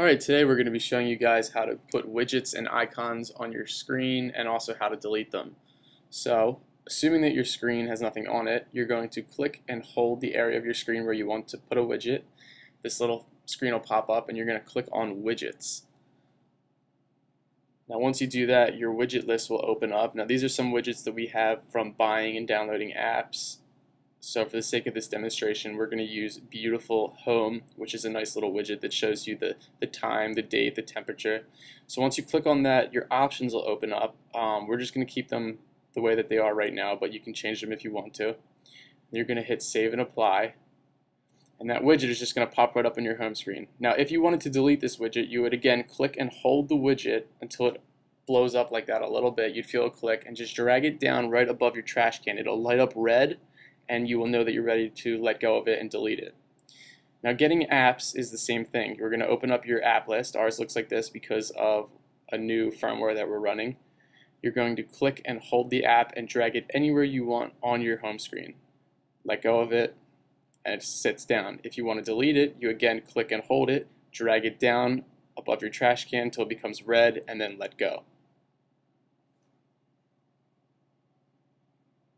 Alright, today we're going to be showing you guys how to put widgets and icons on your screen and also how to delete them. So, assuming that your screen has nothing on it, you're going to click and hold the area of your screen where you want to put a widget. This little screen will pop up and you're going to click on widgets. Now once you do that, your widget list will open up. Now these are some widgets that we have from buying and downloading apps so for the sake of this demonstration, we're going to use Beautiful Home, which is a nice little widget that shows you the, the time, the date, the temperature. So once you click on that, your options will open up. Um, we're just going to keep them the way that they are right now, but you can change them if you want to. You're going to hit Save and Apply. And that widget is just going to pop right up on your home screen. Now, if you wanted to delete this widget, you would again click and hold the widget until it blows up like that a little bit. You'd feel a click and just drag it down right above your trash can. It'll light up red and you will know that you're ready to let go of it and delete it. Now getting apps is the same thing. You're going to open up your app list. Ours looks like this because of a new firmware that we're running. You're going to click and hold the app and drag it anywhere you want on your home screen. Let go of it and it sits down. If you want to delete it, you again click and hold it, drag it down above your trash can until it becomes red and then let go.